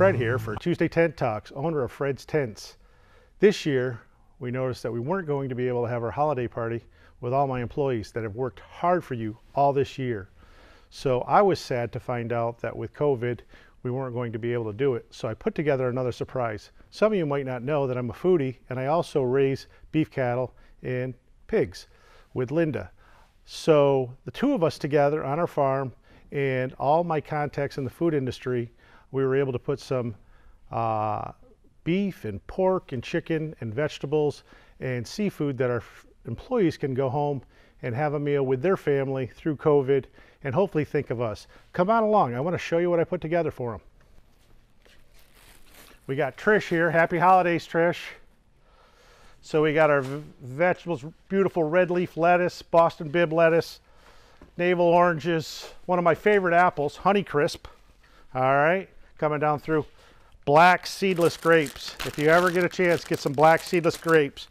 Fred here for Tuesday Tent Talks, owner of Fred's Tents. This year, we noticed that we weren't going to be able to have our holiday party with all my employees that have worked hard for you all this year. So I was sad to find out that with COVID, we weren't going to be able to do it. So I put together another surprise. Some of you might not know that I'm a foodie and I also raise beef cattle and pigs with Linda. So the two of us together on our farm and all my contacts in the food industry, we were able to put some uh, beef and pork and chicken and vegetables and seafood that our employees can go home and have a meal with their family through COVID and hopefully think of us. Come on along. I want to show you what I put together for them. We got Trish here. Happy holidays, Trish. So we got our vegetables, beautiful red leaf lettuce, Boston Bibb lettuce, navel oranges, one of my favorite apples, Honeycrisp. All right, coming down through. Black seedless grapes. If you ever get a chance, get some black seedless grapes.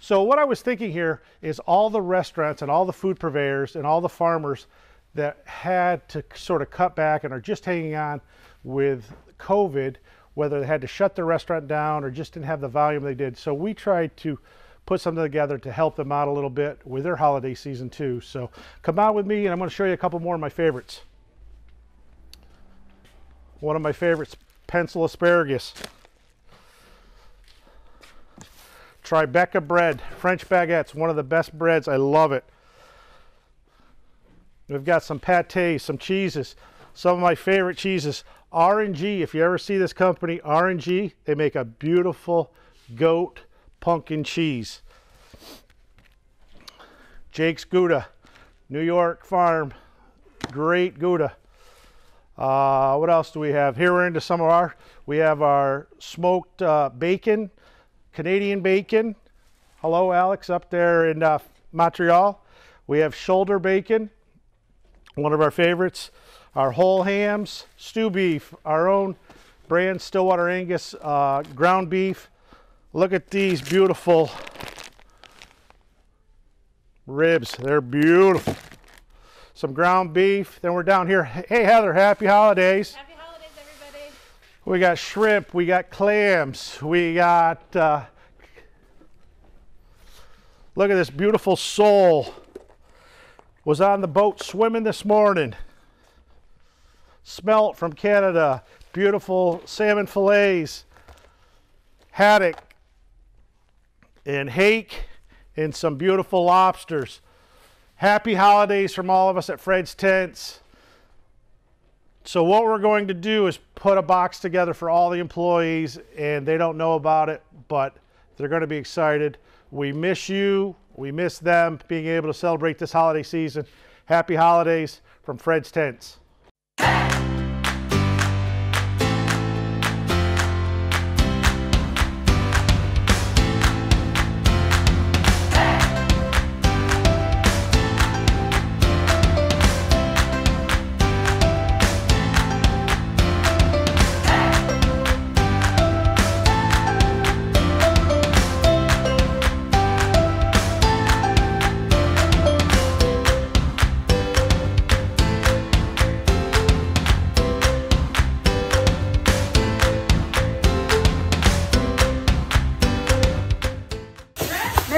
So what I was thinking here is all the restaurants and all the food purveyors and all the farmers that had to sort of cut back and are just hanging on with COVID whether they had to shut their restaurant down or just didn't have the volume they did. So we tried to put something together to help them out a little bit with their holiday season too. So come out with me and I'm going to show you a couple more of my favorites. One of my favorites, pencil asparagus. Tribeca bread, French baguettes, one of the best breads. I love it. We've got some pate, some cheeses, some of my favorite cheeses. R&G, if you ever see this company, R&G, they make a beautiful goat pumpkin cheese. Jake's Gouda, New York farm, great Gouda. Uh, what else do we have? Here we're into some of our, we have our smoked uh, bacon, Canadian bacon. Hello, Alex, up there in uh, Montreal. We have shoulder bacon, one of our favorites our whole hams, stew beef, our own brand Stillwater Angus uh, ground beef. Look at these beautiful ribs. They're beautiful. Some ground beef. Then we're down here. Hey, Heather, happy holidays. Happy holidays, everybody. We got shrimp. We got clams. We got, uh, look at this beautiful sole. Was on the boat swimming this morning smelt from Canada, beautiful salmon fillets, haddock, and hake, and some beautiful lobsters. Happy holidays from all of us at Fred's Tents. So what we're going to do is put a box together for all the employees and they don't know about it, but they're going to be excited. We miss you. We miss them being able to celebrate this holiday season. Happy holidays from Fred's Tents.